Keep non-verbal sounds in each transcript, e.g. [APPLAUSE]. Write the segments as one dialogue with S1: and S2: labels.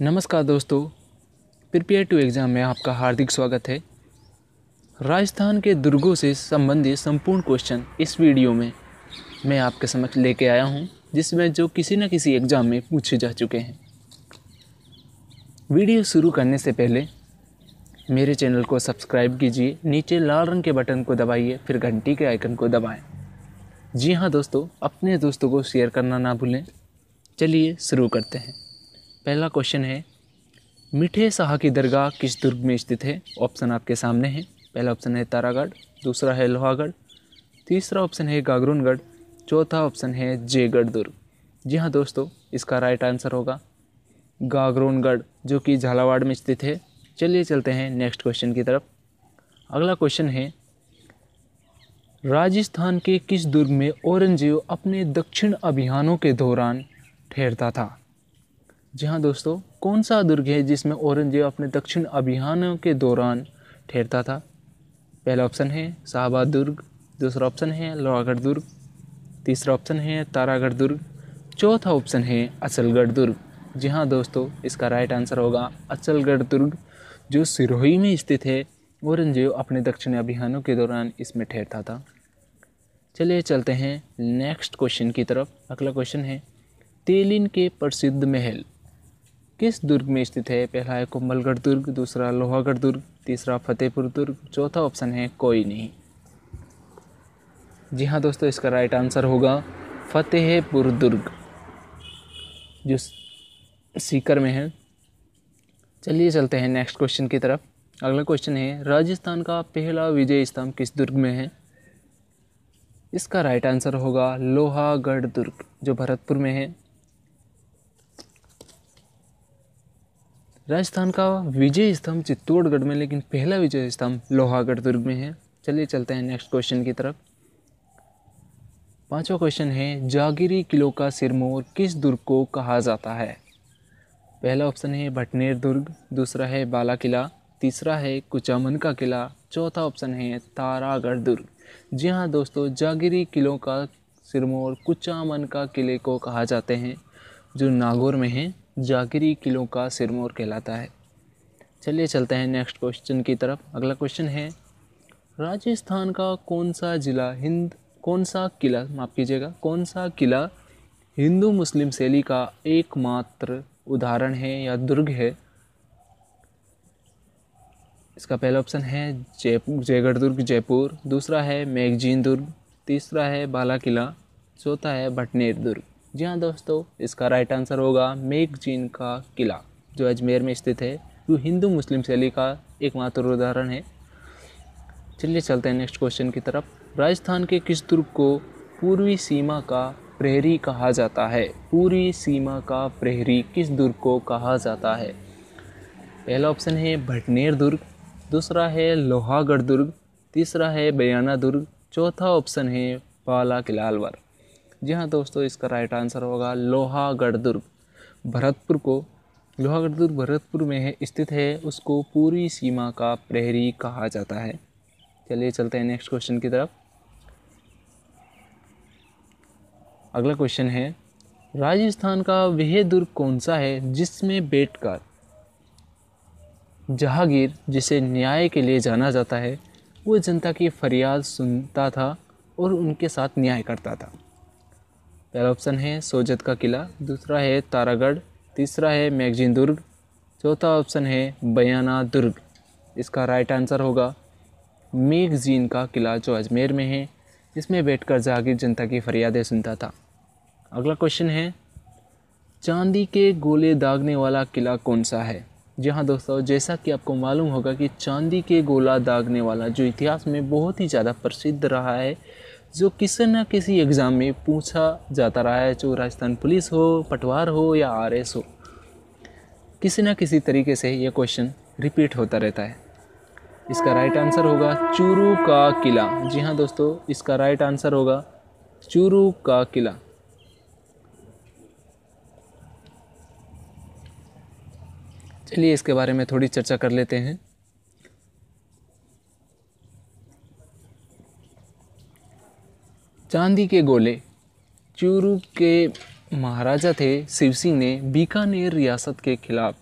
S1: नमस्कार दोस्तों prepare to exam में आपका हार्दिक स्वागत है। राजस्थान के दुर्गों से संबंधित संपूर्ण क्वेश्चन इस वीडियो में मैं आपके समक्ष लेके आया हूँ, जिसमें जो किसी न किसी एग्ज़ाम में पूछे जा चुके हैं। वीडियो शुरू करने से पहले मेरे चैनल को सब्सक्राइब कीजिए, नीचे लाल रंग के बटन को दबाइए, फिर घंटी के आइकन को दबाएँ। जी हाँ दोस्तों, अपने दोस्तों को शेयर करना ना भूलें। चलिए शुरू करते हैं। पहला क्वेश्चन है, मीठे शाह की दरगाह किस दुर्ग में स्थित है? ऑप्शन आपके सामने है। पहला ऑप्शन है तारागढ़, दूसरा है लोहागढ़, तीसरा ऑप्शन है गागरूनगढ़, चौथा ऑप्शन है जयगढ़ दुर्ग। जी हाँ दोस्तों, इसका राइट आंसर होगा, गागरोनगढ़, जो कि झालावाड़ में स्थित है। चलिए चलते हैं नेक्स्ट क्वेश्चन की तरफ़। अगला क्वेश्चन है, राजस्थान के किस दुर्ग में औरंगज़ेब अपने दक्षिण अभियानों के दौरान ठहरता था? जी हाँ दोस्तों, कौन सा दुर्ग है जिसमें औरंगज़ेब अपने दक्षिण अभियानों के दौरान ठहरता था? पहला ऑप्शन है शाहबाद दुर्ग, दूसरा ऑप्शन है लोहागढ़ दुर्ग, तीसरा ऑप्शन है तारागढ़ दुर्ग, चौथा ऑप्शन है अचलगढ़ दुर्ग। जी हाँ दोस्तों, इसका राइट आंसर होगा अचलगढ़ दुर्ग, जो सिरोही में स्थित है। औरंगज़ेब अपने दक्षिण अभियानों के दौरान इसमें ठहरता था। चलिए चलते हैं नेक्स्ट क्वेश्चन की तरफ़। अगला क्वेश्चन है तेलिन के प्रसिद्ध महल। किस दुर्ग में स्थित है? पहला है कुंभलगढ़ दुर्ग, दूसरा लोहागढ़ दुर्ग, तीसरा फतेहपुर दुर्ग, चौथा ऑप्शन है कोई नहीं। जी हाँ दोस्तों, इसका राइट आंसर होगा फतेहपुर दुर्ग, जो सीकर में है। चलिए चलते हैं नेक्स्ट क्वेश्चन की तरफ़। अगला क्वेश्चन है, राजस्थान का पहला विजय स्तंभ किस दुर्ग में है? इसका राइट आंसर होगा लोहागढ़ दुर्ग, जो भरतपुर में है। राजस्थान का विजय स्तंभ चित्तौड़गढ़ में, लेकिन पहला विजय स्तंभ लोहागढ़ दुर्ग में है। चलिए चलते हैं नेक्स्ट क्वेश्चन की तरफ़। पांचवा क्वेश्चन है, जागीरी किलो का सिरमौर किस दुर्ग को कहा जाता है? पहला ऑप्शन है भटनेर दुर्ग, दूसरा है बाला किला तीसरा है कुचामन का किला, चौथा ऑप्शन है तारागढ़ दुर्ग। जी हाँ दोस्तों, जागीरी किलों का सिरमौर कुचामन का किले को कहा जाते हैं, जो नागौर में है। जागिरी किलों का सिरमौर कहलाता है। चलिए चलते हैं नेक्स्ट क्वेश्चन की तरफ़। अगला क्वेश्चन है, राजस्थान का कौन सा ज़िला हिंद, कौन सा किला, माफ़ कीजिएगा, कौन सा किला हिंदू मुस्लिम शैली का एकमात्र उदाहरण है या दुर्ग है? इसका पहला ऑप्शन है जयपुर जयगढ़ दुर्ग जयपुर। दूसरा है मैगजीन दुर्ग। तीसरा है बाला किला चौथा है भटनेर दुर्ग। जी हाँ दोस्तों, इसका राइट आंसर होगा मेघजीन का किला, जो अजमेर में स्थित है, जो हिंदू मुस्लिम शैली का एकमात्र उदाहरण है। चलिए चलते हैं नेक्स्ट क्वेश्चन की तरफ़। राजस्थान के किस दुर्ग को पूर्वी सीमा का प्रहरी कहा जाता है? पूर्वी सीमा का प्रहरी किस दुर्ग को कहा जाता है? पहला ऑप्शन है भटनेर दुर्ग, दूसरा है लोहागढ़ दुर्ग, तीसरा है बयाना दुर्ग, चौथा ऑप्शन है पाला किलालवर जी हाँ दोस्तों, इसका राइट आंसर होगा लोहागढ़ दुर्ग भरतपुर को लोहागढ़ दुर्ग भरतपुर में है, स्थित है, उसको पूरी सीमा का प्रहरी कहा जाता है। चलिए चलते हैं नेक्स्ट क्वेश्चन की तरफ़। अगला क्वेश्चन है, राजस्थान का वह दुर्ग कौन सा है जिसमें बैठकर जहांगीर जिसे न्याय के लिए जाना जाता है, वो जनता की फरियाद सुनता था और उनके साथ न्याय करता था? पहला ऑप्शन है सोजत का किला, दूसरा है तारागढ़, तीसरा है मैगजीन दुर्ग, चौथा ऑप्शन है बयाना दुर्ग। इसका राइट आंसर होगा, मेगजीन का किला जो अजमेर में है इसमें बैठकर जागीर जनता की फरियादें सुनता था। अगला क्वेश्चन है, चांदी के गोले दागने वाला किला कौन सा है? जी हाँ दोस्तों, जैसा कि आपको मालूम होगा कि चांदी के गोला दागने वाला जो इतिहास में बहुत ही ज़्यादा प्रसिद्ध रहा है जो किसी न किसी एग्ज़ाम में पूछा जाता रहा है जो राजस्थान पुलिस हो, पटवार हो या आरएस हो, किसी न किसी तरीके से ये क्वेश्चन रिपीट होता रहता है। इसका राइट आंसर होगा, चूरू का किला। जी हाँ दोस्तों, इसका राइट आंसर होगा, चूरू का किला। चलिए इसके बारे में थोड़ी चर्चा कर लेते हैं। चांदी के गोले। चूरू के महाराजा थे शिव सिंह ने बीकानेर रियासत के खिलाफ।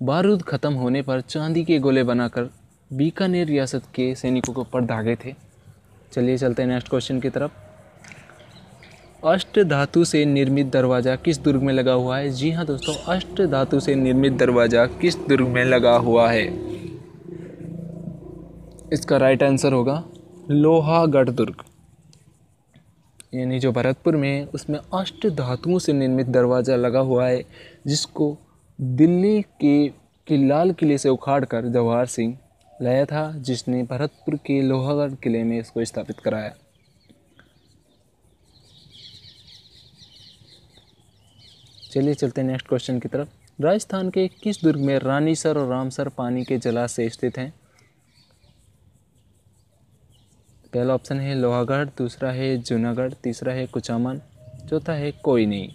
S1: बारूद ख़त्म होने पर चांदी के गोले बनाकर बीकानेर रियासत के सैनिकों के ऊपर दागे थे। चलिए चलते हैं नेक्स्ट क्वेश्चन की तरफ़। अष्ट धातु से निर्मित दरवाज़ा किस दुर्ग में लगा हुआ है? जी हाँ दोस्तों अष्ट धातु से निर्मित दरवाज़ा किस दुर्ग में लगा हुआ है? इसका राइट आंसर होगा, लोहागढ़ दुर्ग। यानी जो भरतपुर में है उसमें अष्ट धातुओं से निर्मित दरवाज़ा लगा हुआ है जिसको दिल्ली के, के लाल किले से उखाड़ कर जवाहर सिंह लाया था जिसने भरतपुर के लोहागढ़ किले में इसको स्थापित कराया। चलिए चलते हैं नेक्स्ट क्वेश्चन की तरफ़। राजस्थान के किस दुर्ग में रानीसर और रामसर पानी के जलाशय स्थित हैं? पहला ऑप्शन है लोहागढ़, दूसरा है जूनागढ़, तीसरा है कुचामन, चौथा है कोई नहीं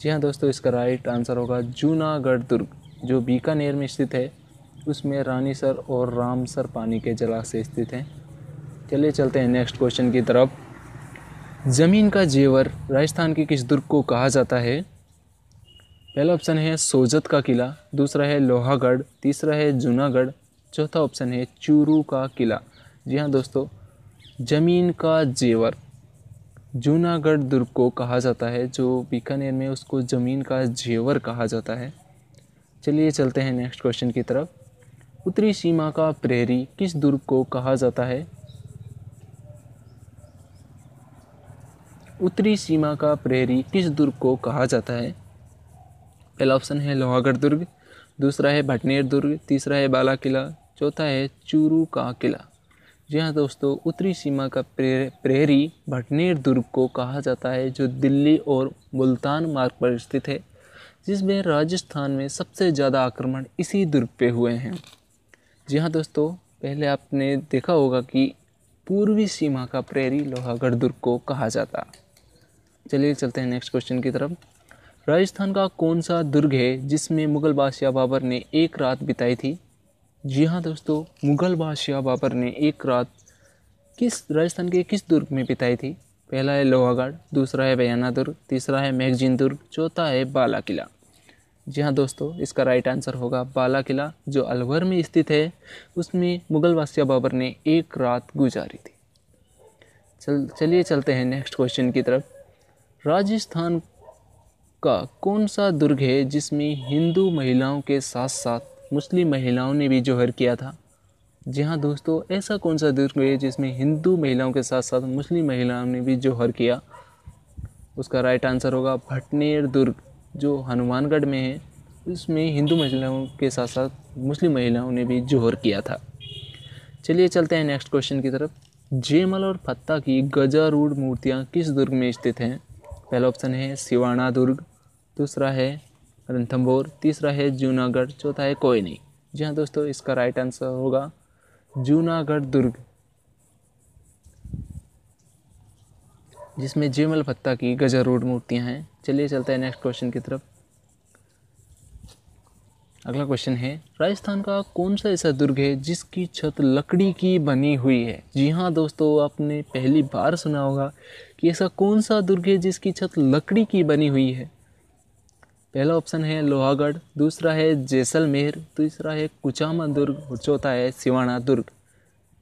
S1: जी हाँ दोस्तों, इसका राइट आंसर होगा जूनागढ़ दुर्ग, जो बीकानेर में स्थित है। उसमें रानी सर और रामसर पानी के जलाशय स्थित हैं। चलिए चलते हैं नेक्स्ट क्वेश्चन की तरफ़। ज़मीन का जेवर राजस्थान के किस दुर्ग को कहा जाता है? पहला ऑप्शन है सोजत का किला, दूसरा है लोहागढ़, तीसरा है जूनागढ़, चौथा ऑप्शन है चूरू का किला। जी हाँ दोस्तों, ज़मीन का जेवर, जूनागढ़ दुर्ग को कहा जाता है, जो बीकानेर में उसको ज़मीन का जेवर कहा जाता है। चलिए चलते हैं नेक्स्ट क्वेश्चन की तरफ़। उत्तरी सीमा का प्रहरी किस दुर्ग को कहा जाता है? उत्तरी सीमा का प्रहरी किस दुर्ग को कहा जाता है? पहला ऑप्शन है लोहागढ़ दुर्ग, दूसरा है भटनेर दुर्ग, तीसरा है बाला किला चौथा है चूरू का किला। जी हाँ दोस्तों, उत्तरी सीमा का प्रहरी भटनेर दुर्ग को कहा जाता है, जो दिल्ली और मुल्तान मार्ग पर स्थित है, जिसमें राजस्थान में सबसे ज़्यादा आक्रमण इसी दुर्ग पे हुए हैं। जी हाँ दोस्तों, पहले आपने देखा होगा कि पूर्वी सीमा का प्रेरी लोहागढ़ दुर्ग को कहा जाता। चलिए चलते हैं नेक्स्ट क्वेश्चन की तरफ़। राजस्थान का कौन सा दुर्ग है, जिसमें मुग़ल बादशाह बाबर ने एक रात बिताई थी? जी हाँ दोस्तों, मुग़ल बादशाह बाबर ने एक रात किस राजस्थान के किस दुर्ग में बिताई थी? पहला है लोहागढ़, दूसरा है बयाना दुर्ग तीसरा है मैगजीन दुर्ग, चौथा है बाला किला जी हाँ दोस्तों, इसका राइट आंसर होगा बाला किला जो अलवर में स्थित है। उसमें मुग़ल बादशाह बाबर ने एक रात गुजारी थी। चल, चलिए चलते हैं नेक्स्ट क्वेश्चन की तरफ़। राजस्थान का कौन सा दुर्ग है जिसमें हिंदू महिलाओं के साथ साथ मुस्लिम महिलाओं ने भी जोहर किया था। जी हाँ दोस्तों, ऐसा कौन सा दुर्ग है जिसमें हिंदू महिलाओं के साथ साथ मुस्लिम महिलाओं ने भी जोहर किया? उसका राइट आंसर होगा भटनेर दुर्ग, जो हनुमानगढ़ में है। उसमें हिंदू महिलाओं के साथ साथ मुस्लिम महिलाओं ने भी जोहर किया था। चलिए चलते हैं नेक्स्ट क्वेश्चन की तरफ़। जेमल और फत्ता की गजारूढ़ मूर्तियाँ किस दुर्ग में स्थित हैं? पहला ऑप्शन है सिवाना दुर्ग, दूसरा है रणथम्बोर तीसरा है जूनागढ़, चौथा है कोई नहीं जी हाँ दोस्तों, इसका राइट आंसर होगा जूनागढ़ दुर्ग, जिसमें जेमल फत्ता की गजारूढ़ मूर्तियाँ हैं। चलिए चलते हैं नेक्स्ट क्वेश्चन की तरफ़। अगला क्वेश्चन है, राजस्थान का कौन सा ऐसा दुर्ग है जिसकी छत लकड़ी की बनी हुई है? जी हाँ दोस्तों, आपने पहली बार सुना होगा कि ऐसा कौन सा दुर्ग है जिसकी छत लकड़ी की बनी हुई है? पहला ऑप्शन है लोहागढ़, दूसरा है जैसलमेर, तीसरा है कुचामा दुर्ग और चौथा है सिवाना दुर्ग।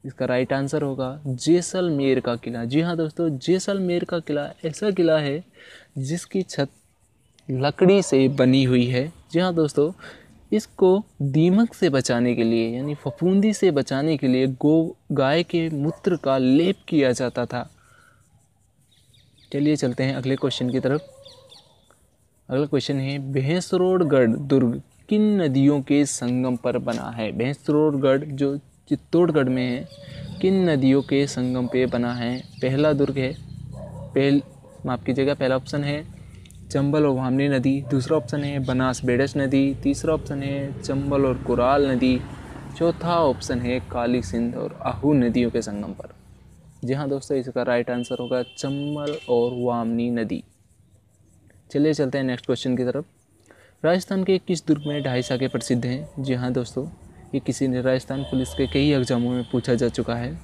S1: इसका राइट आंसर होगा जैसलमेर का किला। जी हाँ दोस्तों, जैसलमेर का किला ऐसा किला है जिसकी छत लकड़ी से बनी हुई है। जी हाँ दोस्तों, इसको दीमक से बचाने के लिए, यानी फफूंदी से बचाने के लिए गो, गाय के मूत्र का लेप किया जाता था। चलिए चलते हैं अगले क्वेश्चन की तरफ़। अगला क्वेश्चन है भैंसरोडगढ़ दुर्ग किन नदियों के संगम पर बना है? भैंसरोडगढ़ जो चित्तौड़गढ़ में है, किन नदियों के संगम पे बना है? पहला दुर्ग है, पहल, माफ़ कीजिएगा, पहला ऑप्शन है चंबल और वामनी नदी, दूसरा ऑप्शन है बनास बेडस नदी, तीसरा ऑप्शन है चंबल और कुराल नदी, चौथा ऑप्शन है काली सिंध और आहू नदियों के संगम पर। जी हाँ दोस्तों, इसका राइट आंसर होगा चंबल और वामनी नदी। चलिए चलते हैं नेक्स्ट क्वेश्चन की तरफ़। राजस्थान के किस दुर्ग में ढाई साके प्रसिद्ध हैं? जी हाँ दोस्तों, ये किसी ने राजस्थान पुलिस के कई एग्जामों में पूछा जा चुका है।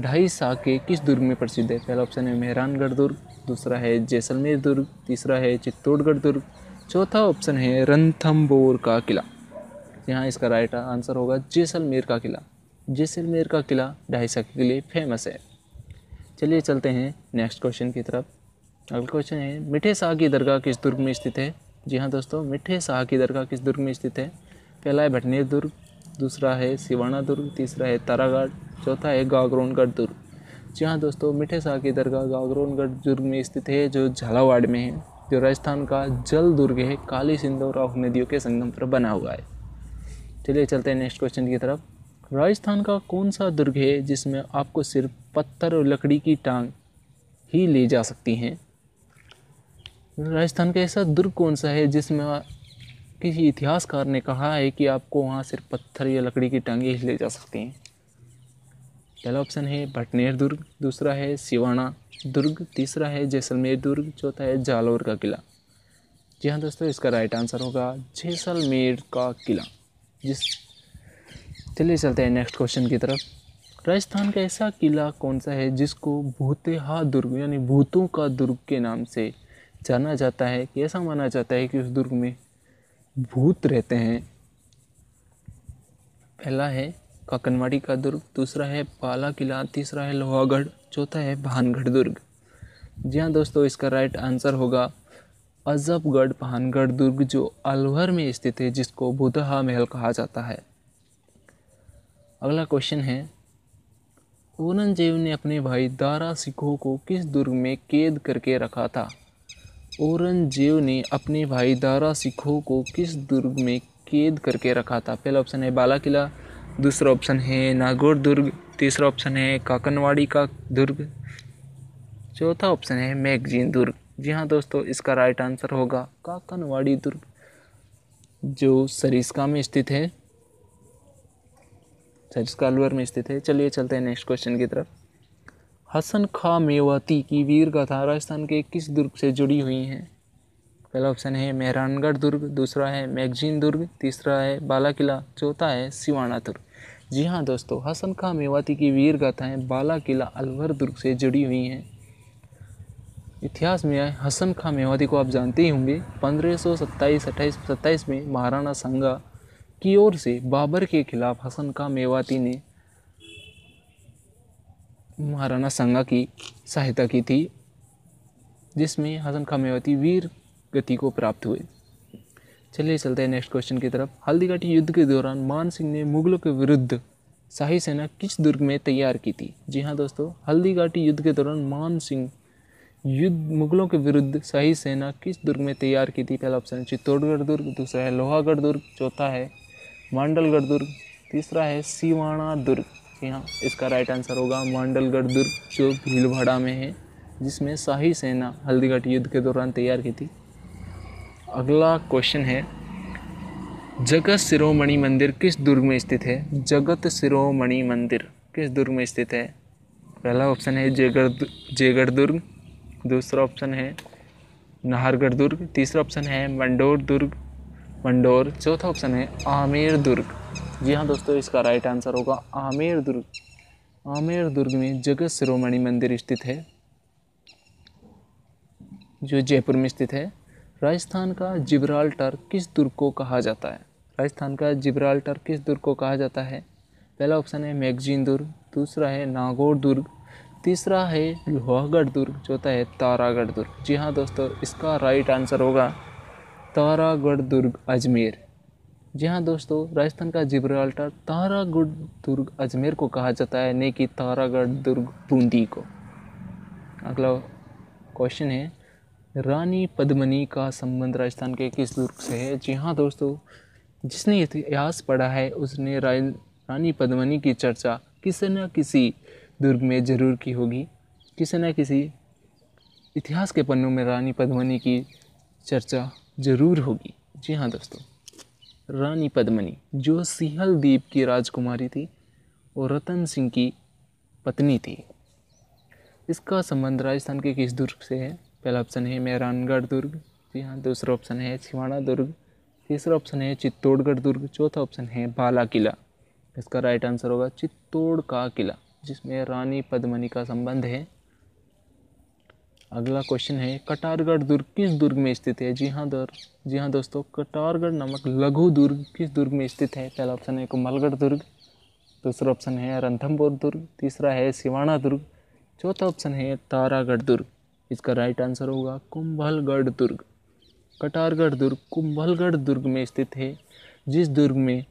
S1: ढाई साके किस दुर्ग में प्रसिद्ध है? पहला ऑप्शन है मेहरानगढ़ दुर्ग, दूसरा है जैसलमेर दुर्ग, तीसरा है चित्तौड़गढ़ दुर्ग, चौथा ऑप्शन है रणथम्बोर का किला। यहाँ इसका राइट आंसर होगा जैसलमेर का किला। जैसलमेर का किला ढाईसा के लिए फ़ेमस है। चलिए चलते हैं नेक्स्ट क्वेश्चन की तरफ़। अगला क्वेश्चन है मिठे शाह की दरगाह किस दुर्ग में स्थित है? जी हाँ दोस्तों, मिठे शाह की दरगाह किस दुर्ग में स्थित है? पहला है भटनेर दुर्ग, दूसरा है सिवाना दुर्ग, तीसरा है तारागढ़, चौथा है गागरोनगढ़ दुर्ग। जी हाँ दोस्तों, मिठे शाह की दरगाह गागरोनगढ़ दुर्ग में स्थित है, जो झालावाड़ में है, जो राजस्थान का जल दुर्ग है, काली सिंधु और आह नदियों के संगम पर बना हुआ है। चलिए चलते हैं नेक्स्ट क्वेश्चन की तरफ़। राजस्थान का कौन सा दुर्ग है जिसमें आपको सिर्फ़ पत्थर और लकड़ी की टांग ही ले जा सकती हैं? राजस्थान का ऐसा दुर्ग कौन सा है जिसमें किसी इतिहासकार ने कहा है कि आपको वहाँ सिर्फ़ पत्थर या लकड़ी की टांगे ही ले जा सकते हैं? पहला ऑप्शन है भटनेर दुर्ग, दूसरा है सिवाना दुर्ग, तीसरा है जैसलमेर दुर्ग, चौथा है जालौर का किला। जी हाँ दोस्तों, इसका राइट आंसर होगा जैसलमेर का किला। जिस चलिए चलते हैं नेक्स्ट क्वेश्चन की तरफ़। राजस्थान का ऐसा किला कौन सा है जिसको भूतेहा दुर्ग, यानी भूतों का दुर्ग के नाम से जाना जाता है कि ऐसा माना जाता है कि उस दुर्ग में भूत रहते हैं। पहला है काकनवाड़ी का दुर्ग, दूसरा है पाला किला, तीसरा है लोहागढ़, चौथा है भानगढ़ दुर्ग। जी हाँ दोस्तों, इसका राइट आंसर होगा अजबगढ़ भानगढ़ दुर्ग, जो अलवर में स्थित है, जिसको बुधहा महल कहा जाता है। अगला क्वेश्चन है औरंगज़ेब ने अपने भाई दारा सिखों को किस दुर्ग में कैद करके रखा था? औरंगज़ेब ने अपने भाई दारा सिखों को किस दुर्ग में कैद करके रखा था? पहला ऑप्शन है बाला किला दूसरा ऑप्शन है नागौर दुर्ग, तीसरा ऑप्शन है काकनवाड़ी का दुर्ग, चौथा ऑप्शन है मैगजीन दुर्ग। जी हाँ दोस्तों, इसका राइट आंसर होगा काकनवाड़ी दुर्ग, जो सरिस्का में स्थित है। सरिस्का अलवर में स्थित है। चलिए चलते हैं नेक्स्ट क्वेश्चन की तरफ़। हसन खा मेवाती की वीर गाथा राजस्थान के किस दुर्ग से जुड़ी हुई हैं। पहला ऑप्शन है मेहरानगढ़ दुर्ग, दूसरा है मैगजीन दुर्ग, तीसरा है बाला किला चौथा है सिवाना दुर्ग। जी हाँ दोस्तों, हसन खा मेवाती की वीर गाथाएँ बाला किला अलवर दुर्ग से जुड़ी हुई हैं। इतिहास में आए हसन खा मेवाती को आप जानते ही होंगे, पंद्रह सौ सत्ताईस, अट्ठाईस सत्ताईस में महाराणा संगा की ओर से बाबर के खिलाफ हसन खा मेवाती ने महाराणा संगा की सहायता की थी, जिसमें हसन खां मेवाती वीर गति को प्राप्त हुए। चलिए चलते हैं नेक्स्ट क्वेश्चन की तरफ़। हल्दीघाटी युद्ध के दौरान मान सिंह ने मुगलों के विरुद्ध शाही सेना किस दुर्ग में तैयार की थी? जी हाँ दोस्तों, हल्दीघाटी युद्ध के दौरान मान सिंह युद्ध, मुगलों के विरुद्ध शाही सेना किस दुर्ग में तैयार की थी? पहला ऑप्शन है चित्तौड़गढ़ दुर्ग, दूसरा है लोहागढ़ दुर्ग, चौथा है मांडलगढ़ दुर्ग, तीसरा है सीवाणा दुर्ग। यहाँ इसका राइट आंसर होगा मांडलगढ़ दुर्ग, जो भीलवाड़ा में है, जिसमें शाही सेना हल्दीघाट युद्ध के दौरान तैयार की थी। अगला क्वेश्चन है, जगत शिरोमणि मंदिर किस दुर्ग में स्थित है? जगत शिरोमणि मंदिर किस दुर्ग में स्थित है? पहला ऑप्शन है जयगढ़ जयगढ़ दुर्ग, दूसरा ऑप्शन है नाहरगढ़ दुर्ग, तीसरा ऑप्शन है मंडोर दुर्ग, मंडोर, चौथा ऑप्शन है आमेर दुर्ग। जी हाँ दोस्तों, इसका राइट आंसर होगा आमेर दुर्ग। आमेर दुर्ग में जगत शिरोमणि मंदिर स्थित है, जो जयपुर में स्थित है। राजस्थान का जिब्राल्टर किस दुर्ग को कहा जाता है? राजस्थान का जिब्राल्टर किस दुर्ग को कहा जाता है? पहला ऑप्शन है मैगजीन दुर्ग, दूसरा है नागौर दुर्ग, तीसरा है लोहागढ़ दुर्ग, चौथा है तारागढ़ दुर्ग। जी हाँ दोस्तों, इसका राइट आंसर होगा तारागढ़ दुर्ग, अजमेर। जी हाँ दोस्तों, राजस्थान का जिब्राल्टर तारागढ़ दुर्ग अजमेर को कहा जाता है ने कि तारागढ़ दुर्ग बूंदी को। अगला क्वेश्चन है, रानी पद्मनी का संबंध राजस्थान के किस दुर्ग से है? जी हाँ दोस्तों, जिसने इतिहास पढ़ा है, उसने रानी पद्मनी की चर्चा किसी न किसी दुर्ग में ज़रूर की होगी। किसी न किसी इतिहास के पन्नों में रानी पद्मनी की चर्चा ज़रूर होगी। जी हाँ दोस्तों। रानी पद्मनी, जो सिंहल द्वीप की राजकुमारी थी और रतन सिंह की पत्नी थी। इसका संबंध राजस्थान के किस दुर्ग से है? पहला ऑप्शन है मेहरानगढ़ दुर्ग, जी हाँ दूसरा ऑप्शन है छिवाड़ा दुर्ग, तीसरा ऑप्शन है चित्तौड़गढ़ दुर्ग, चौथा ऑप्शन है बाला किला इसका राइट आंसर होगा चित्तौड़ का किला, जिसमें रानी पद्मनी का संबंध है। अगला क्वेश्चन है, कटारगढ़ दुर्ग किस दुर्ग में स्थित है? जी हाँ दर, जी हाँ दोस्तों, कटारगढ़ नामक लघु दुर्ग किस दुर्ग में स्थित है? पहला ऑप्शन है कुंभलगढ़ दुर्ग, दूसरा ऑप्शन है रणथम्बोर दुर्ग, तीसरा है सिवाना दुर्ग, चौथा ऑप्शन है तारागढ़ दुर्ग। इसका राइट आंसर होगा कुंभलगढ़ दुर्ग। कटारगढ़ दुर्ग कुंभलगढ़ दुर्ग में स्थित है, जिस दुर्ग में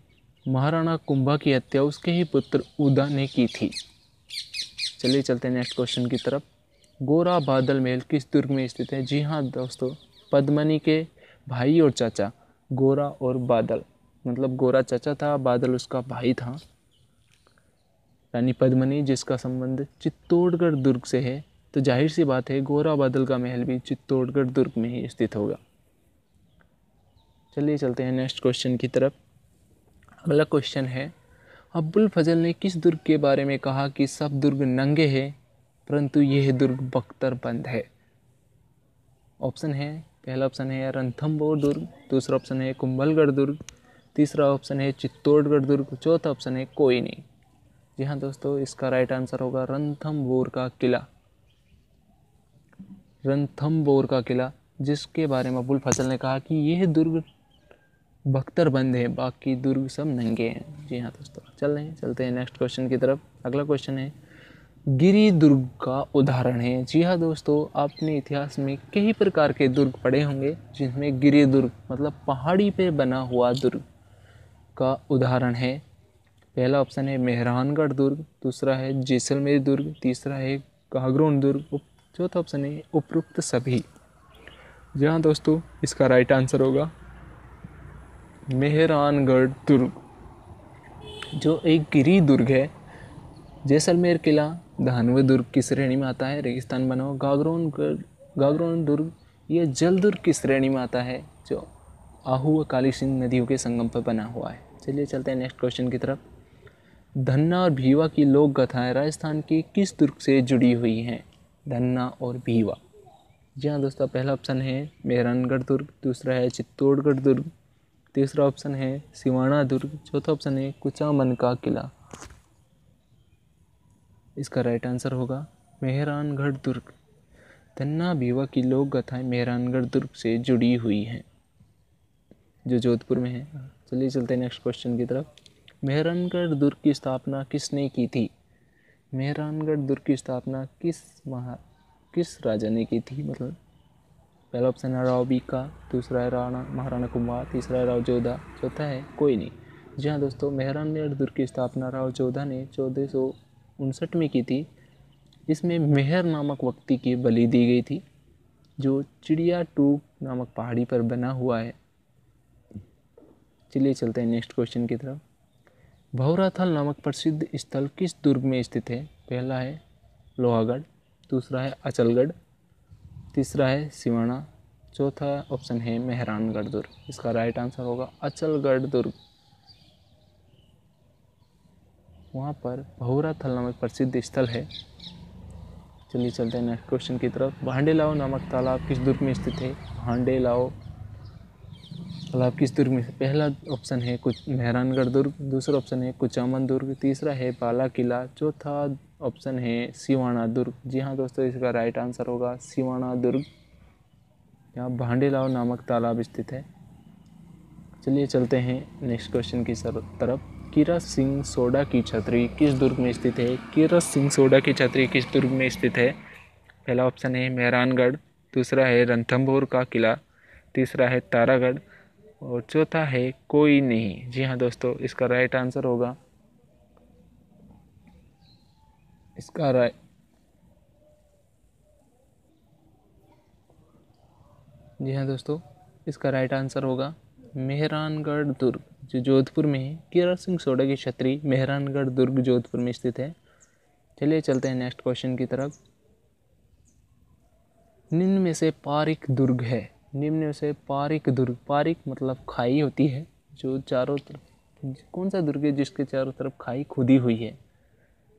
S1: महाराणा कुंभा की हत्या उसके ही पुत्र उदा ने की थी। चलिए चलते हैं नेक्स्ट क्वेश्चन की तरफ़। गोरा बादल महल किस दुर्ग में स्थित है? जी हाँ दोस्तों, पद्मनी के भाई और चाचा, गोरा और बादल। मतलब गोरा चाचा था, बादल उसका भाई था। रानी पद्मनी, जिसका संबंध चित्तौड़गढ़ दुर्ग से है। तो ज़ाहिर सी बात है, गोरा बादल का महल भी चित्तौड़गढ़ दुर्ग में ही स्थित होगा। चलिए चलते हैं नेक्स्ट क्वेश्चन की तरफ़। अगला क्वेश्चन है अब्बुल फजल ने किस दुर्ग के बारे में कहा कि सब दुर्ग नंगे हैं? परंतु यह दुर्ग बख्तर बंद है। ऑप्शन है, पहला ऑप्शन है रणथम्बोर दुर्ग, दूसरा ऑप्शन है कुंभलगढ़ दुर्ग, तीसरा ऑप्शन है चित्तौड़गढ़ दुर्ग, चौथा ऑप्शन है कोई नहीं। जी हाँ दोस्तों, इसका राइट आंसर होगा रणथम्बोर का किला। रणथम्बोर का किला, जिसके बारे में अबुल फ़सल ने कहा कि यह दुर्ग बख्तर बंद है, बाकी दुर्ग सब नंगे हैं। जी हाँ दोस्तों, चल रहे हैं, चलते हैं नेक्स्ट क्वेश्चन की तरफ़। अगला क्वेश्चन है गिरी दुर्ग का उदाहरण है। जी हाँ दोस्तों, आपने इतिहास में कई प्रकार के दुर्ग पढ़े होंगे जिसमें गिरी दुर्ग मतलब पहाड़ी पे बना हुआ दुर्ग का उदाहरण है। पहला ऑप्शन है मेहरानगढ़ दुर्ग, दूसरा है जैसलमेर दुर्ग, तीसरा है कागरोन दुर्ग चौथा ऑप्शन है उपरुक्त सभी। जी हाँ दोस्तों, इसका राइट आंसर होगा मेहरानगढ़ दुर्ग, जो एक गिरी दुर्ग है। जैसलमेर किला धानवे दुर्ग की श्रेणी में आता है, रेगिस्तान बना। हुआ गागरोन गागरोन दुर्ग ये जल दुर्ग की श्रेणी में आता है, जो आहू व काली सिंह नदियों के संगम पर बना हुआ है। चलिए चलते हैं नेक्स्ट क्वेश्चन की तरफ़। धन्ना और भीवा की लोक कथाएँ राजस्थान की किस दुर्ग से जुड़ी हुई हैं? धन्ना और भीवा। जी हाँ दोस्तों, पहला ऑप्शन है मेहरानगढ़ दुर्ग, दूसरा है चित्तौड़गढ़ दुर्ग, तीसरा ऑप्शन है सिवाना दुर्ग, चौथा ऑप्शन है कुचामन का किला। इसका राइट आंसर होगा, मेहरानगढ़ दुर्ग। तन्ना बीवा की लोक कथाएँ मेहरानगढ़ दुर्ग से जुड़ी हुई हैं। जो जोधपुर में है। चलिए चलते हैं नेक्स्ट क्वेश्चन की तरफ़। मेहरानगढ़ दुर्ग की स्थापना किसने की थी? मेहरानगढ़ दुर्ग की स्थापना किस महा, किस राजा ने की थी? मतलब पहला ऑप्शन है राव बीका, दूसरा है राणा, महाराणा कुमार तीसरा है राव जोधा, चौथा है कोई नहीं। जी हाँ दोस्तों, मेहरानगढ़ दुर्ग की स्थापना राव जोधा ने चौदह सौ उनसठ में की थी इसमें मेहर नामक व्यक्ति की बलि दी गई थी, जो चिड़िया टूक नामक पहाड़ी पर बना हुआ है। चलिए चलते हैं नेक्स्ट क्वेश्चन की तरफ़। भौराथल नामक प्रसिद्ध स्थल किस दुर्ग में स्थित है? पहला है लोहागढ़, दूसरा है अचलगढ़, तीसरा है सिवाना, चौथा ऑप्शन है मेहरानगढ़ दुर्ग। इसका राइट आंसर होगा अचलगढ़ दुर्ग। वहाँ पर भौरा थल नामक प्रसिद्ध स्थल है चलिए चलते हैं नेक्स्ट क्वेश्चन की तरफ़। भांडेलाओ नामक तालाब किस दुर्ग में स्थित है? भांडेलाओ तालाब किस दुर्ग में पहला ऑप्शन है कुछ मेहरानगढ़ दुर्ग, दूसरा ऑप्शन है कुचामन दुर्ग, तीसरा है बाला किला, चौथा ऑप्शन है सिवाना दुर्ग। जी हाँ दोस्तों, इसका राइट आंसर होगा सिवाना दुर्ग। यहाँ भांडेलाओ नामक तालाब स्थित है। चलिए चलते हैं नेक्स्ट क्वेश्चन की तरफ़। किरत सिंह सोडा की छतरी किस दुर्ग में स्थित है? किरत सिंह सोडा की छतरी किस दुर्ग में स्थित है? पहला ऑप्शन है मेहरानगढ़, दूसरा है रणथम्भौर का किला, तीसरा है तारागढ़ और चौथा है कोई नहीं। जी हाँ दोस्तों, इसका राइट आंसर होगा। इसका राइट जी हाँ दोस्तों, इसका राइट आंसर होगा मेहरानगढ़ दुर्ग। जो जोधपुर में है किरण सिंह सोडा की छतरी मेहरानगढ़ दुर्ग जोधपुर में स्थित है। चलिए चलते हैं नेक्स्ट क्वेश्चन की तरफ़। निम्न में से पारिक दुर्ग है। निम्न में से पारिक दुर्ग, पारिक मतलब खाई होती है, जो चारों तरफ़, कौन सा दुर्ग है जिसके चारों तरफ़ खाई खुदी हुई है?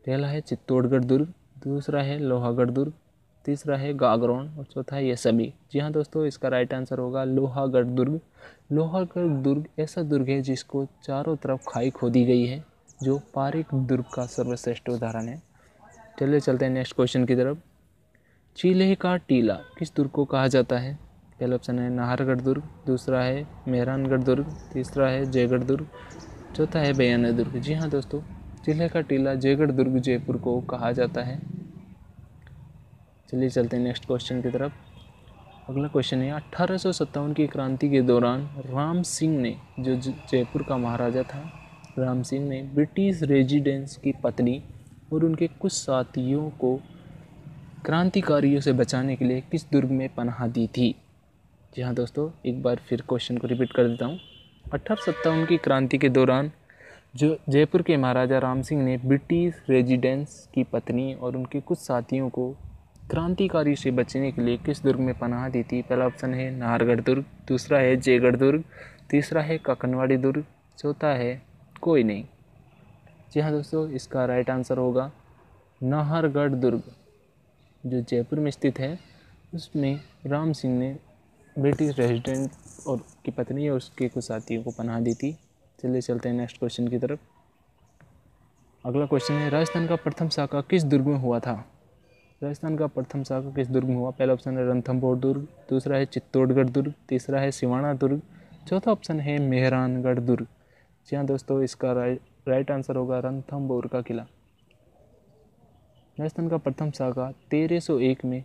S1: पहला है चित्तौड़गढ़ दुर्ग, दूसरा है लोहागढ़ दुर्ग तीसरा है गागरोन और चौथा है ये सभी जी हाँ दोस्तों, इसका राइट आंसर होगा लोहागढ़ दुर्ग। लोहागढ़ दुर्ग ऐसा दुर्ग है जिसको चारों तरफ़ खाई खोदी गई है, जो पारिक दुर्ग का सर्वश्रेष्ठ उदाहरण है। चलिए चलते हैं नेक्स्ट क्वेश्चन की तरफ़। चीले का टीला किस दुर्ग को कहा जाता है? पहला ऑप्शन है नाहरगढ़ दुर्ग, दूसरा है मेहरानगढ़ दुर्ग, तीसरा है जयगढ़ दुर्ग, चौथा है बयाना दुर्ग। जी हाँ दोस्तों, चीले का टीला जयगढ़ दुर्ग जयपुर को कहा जाता है। चलिए चलते हैं नेक्स्ट क्वेश्चन की तरफ़। अगला क्वेश्चन है, अठारह की क्रांति के दौरान राम सिंह ने, जो जयपुर का महाराजा था, राम सिंह ने ब्रिटिश रेजिडेंस की पत्नी और उनके कुछ साथियों को क्रांतिकारियों से बचाने के लिए किस दुर्ग में पनाह दी थी? जी हाँ दोस्तों, एक बार फिर क्वेश्चन को रिपीट कर देता हूँ। अठारह की क्रांति के दौरान जो जयपुर के महाराजा राम सिंह ने ब्रिटिश रेजिडेंस की पत्नी और उनके कुछ साथियों को क्रांतिकारी से बचने के लिए किस दुर्ग में पनाह दी थी पहला ऑप्शन है नाहरगढ़ दुर्ग, दूसरा है जयगढ़ दुर्ग, तीसरा है काकनवाड़ी दुर्ग, चौथा है कोई नहीं। जी हाँ दोस्तों, इसका राइट आंसर होगा नाहरगढ़ दुर्ग, जो जयपुर में स्थित है। उसमें राम सिंह ने ब्रिटिश रेजिडेंट और की पत्नी और उसके कुछ साथियों को पनाह दी थी। चलिए चलते हैं नेक्स्ट क्वेश्चन की तरफ़। अगला क्वेश्चन है, राजस्थान का प्रथम शाखा किस दुर्ग में हुआ था? राजस्थान का प्रथम शाखा किस दुर्ग में हुआ? पहला ऑप्शन है रणथम्भौर दुर्ग, दूसरा है चित्तौड़गढ़ दुर्ग, तीसरा है सिवाना दुर्ग, चौथा ऑप्शन है मेहरानगढ़ दुर्ग। जी हाँ दोस्तों, इसका राइट आंसर होगा रणथम्भौर का किला। राजस्थान का प्रथम शाखा तेरह सौ एक में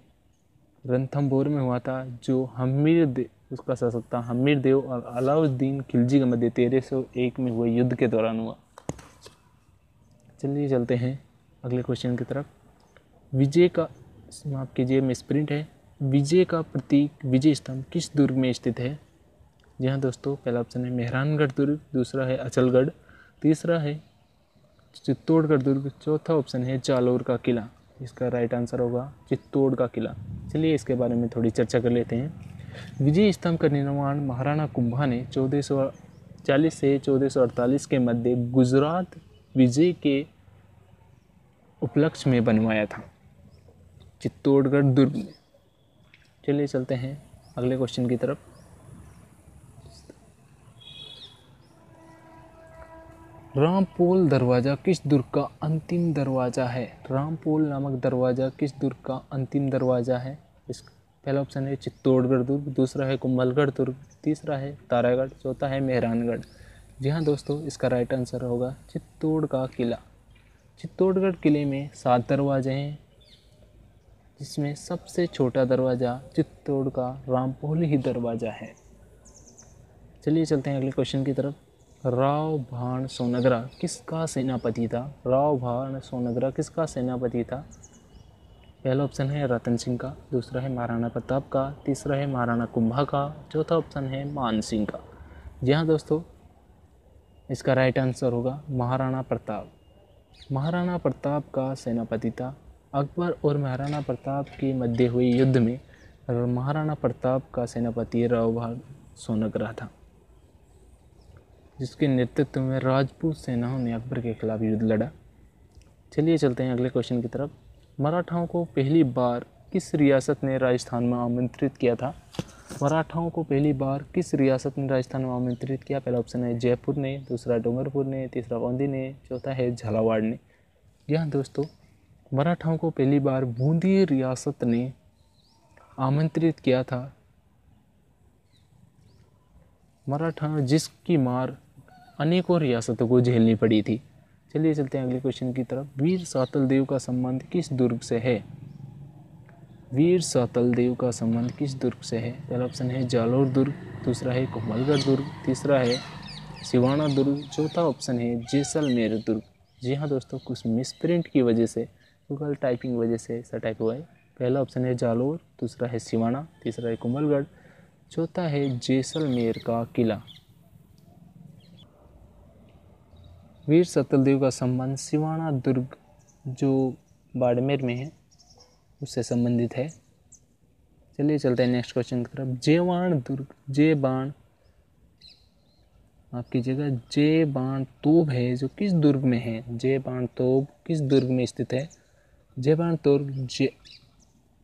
S1: रणथम्भौर में हुआ था, जो हमीर दे, उसका शासक था हमीर देव और अलाउद्दीन खिलजी के मध्य तेरह सौ एक में हुए युद्ध के दौरान हुआ। चलिए चलते हैं अगले क्वेश्चन की तरफ़। विजय का, माफ़ कीजिए, में स्प्रिंट है। विजय का प्रतीक, विजय स्तंभ किस दुर्ग में स्थित है? जी हाँ दोस्तों, पहला ऑप्शन है मेहरानगढ़ दुर्ग, दूसरा है अचलगढ़, तीसरा है चित्तौड़गढ़ दुर्ग, चौथा ऑप्शन है जालोर का किला। इसका राइट आंसर होगा चित्तौड़ का किला। चलिए इसके बारे में थोड़ी चर्चा कर लेते हैं। विजय स्तंभ का निर्माण महाराणा कुंभा ने चौदह सौ चालीस से चौदह सौ अड़तालीस के मध्य गुजरात विजय के उपलक्ष्य में बनवाया था। चित्तौड़गढ़ दुर्ग में। चलिए चलते हैं अगले क्वेश्चन की तरफ़। रामपोल दरवाज़ा किस दुर्ग का अंतिम दरवाज़ा है? रामपोल नामक दरवाज़ा किस दुर्ग का अंतिम दरवाज़ा है? इस पहला ऑप्शन है चित्तौड़गढ़ दुर्ग, दूसरा है कुंभलगढ़ दुर्ग, तीसरा है तारागढ़, चौथा है मेहरानगढ़। जी हाँ दोस्तों, इसका राइट आंसर होगा चित्तौड़ का किला। चित्तौड़गढ़ किले में सात दरवाजे हैं। जिसमें सबसे छोटा दरवाज़ा चित्तौड़ का रामपोल ही दरवाज़ा है। चलिए चलते हैं अगले क्वेश्चन की तरफ़। राव भाण सोनगरा किसका सेनापति था? राव भाण सोनगरा किसका सेनापति था? पहला ऑप्शन है रतन सिंह का, दूसरा है महाराणा प्रताप का, तीसरा है महाराणा कुंभा का, चौथा ऑप्शन है मान सिंह का। जी हाँ दोस्तों, इसका राइट आंसर होगा महाराणा प्रताप। महाराणा प्रताप का सेनापति था अकबर और महाराणा प्रताप के मध्य हुए युद्ध में महाराणा प्रताप का सेनापति रावभाग सोनगरा था, जिसके नेतृत्व में राजपूत सेनाओं ने अकबर के खिलाफ युद्ध लड़ा। चलिए चलते हैं अगले क्वेश्चन की तरफ़। मराठाओं को पहली बार किस रियासत ने राजस्थान में आमंत्रित किया था? मराठाओं को पहली बार किस रियासत ने राजस्थान में आमंत्रित किया? पहला ऑप्शन है जयपुर ने, दूसरा डूंगरपुर ने, तीसरा बूंदी ने, चौथा है झालावाड़ ने। यहाँ दोस्तों मराठाओं को पहली बार बूंदी रियासत ने आमंत्रित किया था। मराठा जिसकी मार अनेकों रियासतों को झेलनी पड़ी थी। चलिए चलते हैं अगले क्वेश्चन की तरफ़। वीर सातल देव का संबंध किस दुर्ग से है? वीर सातल देव का संबंध किस दुर्ग से है? पहला ऑप्शन है जालोर दुर्ग, दूसरा है कोमलगढ़ दुर्ग, तीसरा है सिवाना दुर्ग, चौथा ऑप्शन है जैसलमेर दुर्ग। जी हाँ दोस्तों, कुछ मिसप्रिंट की वजह से गूगल टाइपिंग वजह से ऐसा टाइप हुआ है। पहला ऑप्शन है जालोर, दूसरा है सिवाना, तीसरा है कुंभलगढ़, चौथा है जैसलमेर का किला। वीर सतलदेव का संबंध सिवाना दुर्ग, जो बाड़मेर में है, उससे संबंधित है। चलिए चलते हैं नेक्स्ट क्वेश्चन की तरफ़। जेवाण दुर्ग जे बाण। आपकी जगह जे बाण तोब है, जो किस दुर्ग में है? जे बाण तोब किस दुर्ग में स्थित है? जयबान दुर्ग जे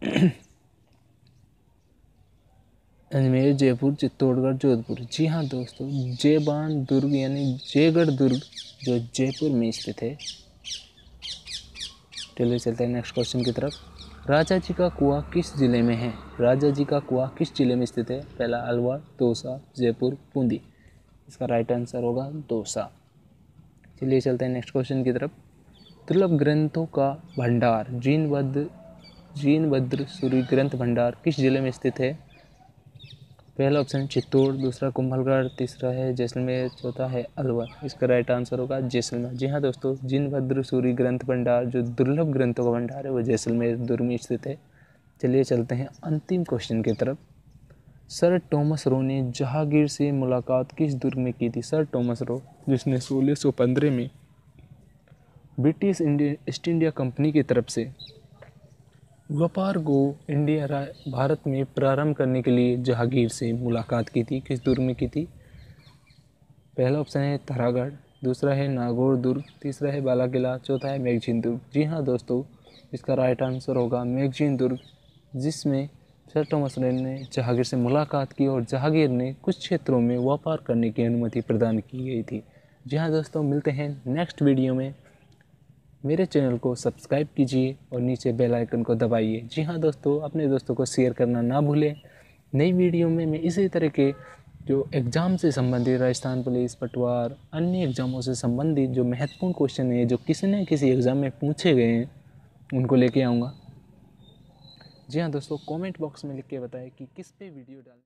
S1: [CLEARS THROAT] अजमेर जयपुर चित्तौड़गढ़ जोधपुर। जी हाँ दोस्तों जयबान दुर्ग, यानी जयगढ़ दुर्ग, जो जयपुर में स्थित है। चलिए चलते हैं नेक्स्ट क्वेश्चन की तरफ़। राजा जी का कुआँ किस ज़िले में है? राजा जी का कुआँ किस ज़िले में स्थित है? पहला अलवर, दौसा, जयपुर, बूंदी। इसका राइट आंसर होगा दौसा। चलिए चलते हैं नेक्स्ट क्वेश्चन की तरफ़। दुर्लभ ग्रंथों का भंडार जीन बद्र जीन भद्र सूरी ग्रंथ भंडार किस ज़िले में स्थित है? पहला ऑप्शन चित्तौड़, दूसरा कुंभलगढ़, तीसरा है जैसलमेर, चौथा है अलवर। इसका राइट आंसर होगा जैसलमेर। जी हाँ दोस्तों जिन भद्र सूरी ग्रंथ भंडार, जो दुर्लभ ग्रंथों का भंडार है, वो जैसलमेर, दुर्ग में स्थित है। चलिए चलते हैं अंतिम क्वेश्चन की तरफ़। सर टॉमस रो ने जहांगीर से मुलाकात किस दुर्ग में की थी? सर टॉमस रो, जिसने 1615 में ब्रिटिश ईस्ट इंडिया कंपनी की तरफ़ से व्यापार को इंडिया भारत में प्रारंभ करने के लिए जहांगीर से मुलाकात की थी, किस दुर्ग में की थी? पहला ऑप्शन है तारागढ़, दूसरा है नागौर दुर्ग, तीसरा है बाला किला चौथा है मैगजीन दुर्ग। जी हाँ दोस्तों, इसका राइट आंसर होगा मैगजीन दुर्ग, जिसमें सर टॉमस रेन ने जहांगीर से मुलाकात की और जहांगीर ने कुछ क्षेत्रों में व्यापार करने की अनुमति प्रदान की गई थी। जी हाँ दोस्तों, मिलते हैं नेक्स्ट वीडियो में। मेरे चैनल को सब्सक्राइब कीजिए और नीचे बेल आइकन को दबाइए। जी हाँ दोस्तों, अपने दोस्तों को शेयर करना ना भूलें। नई वीडियो में मैं इसी तरह के जो एग्ज़ाम से संबंधित राजस्थान पुलिस, पटवार, अन्य एग्ज़ामों से संबंधित जो महत्वपूर्ण क्वेश्चन है, जो किसी न किसी एग्ज़ाम में पूछे गए हैं, उनको लेके आऊँगा। जी हाँ दोस्तों, कमेंट बॉक्स में लिख के बताएँ कि किस पे वीडियो डाल